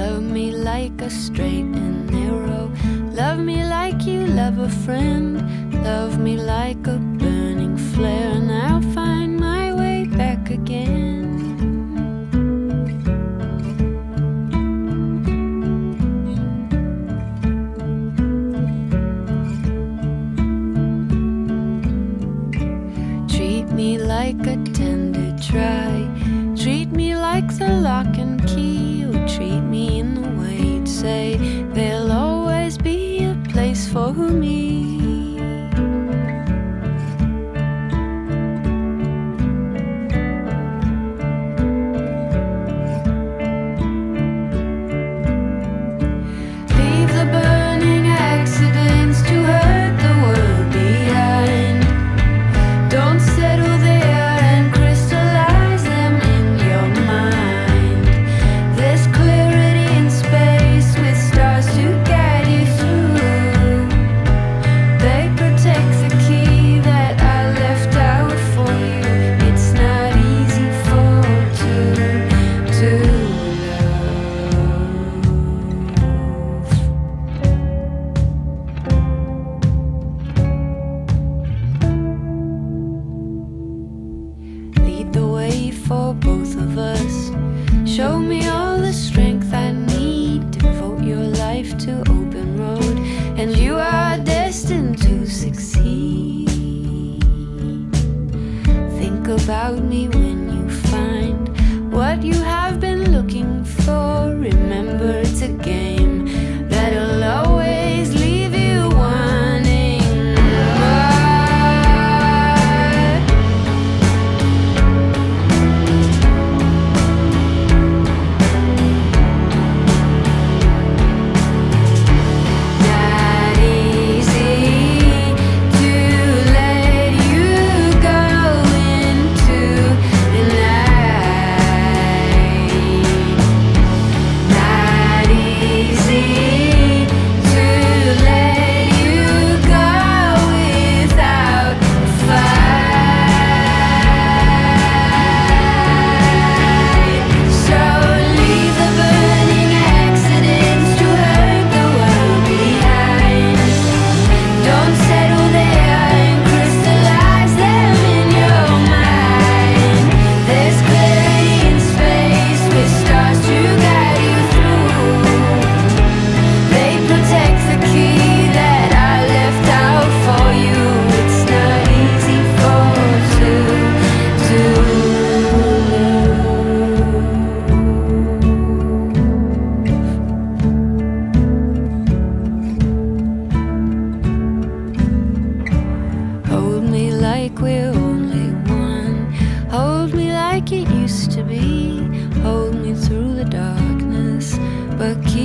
Love me like a straight and narrow. Love me like you love a friend. Love me like a burning flare, and I'll find my way back again. Treat me like a tender try. Treat me like the lock and key. Treat me in the way you'd say there'll always be a place for me. about me when you find what you have.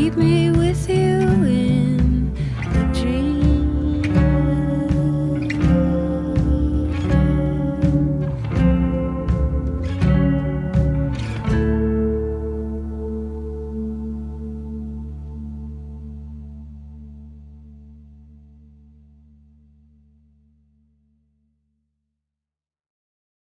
keep me.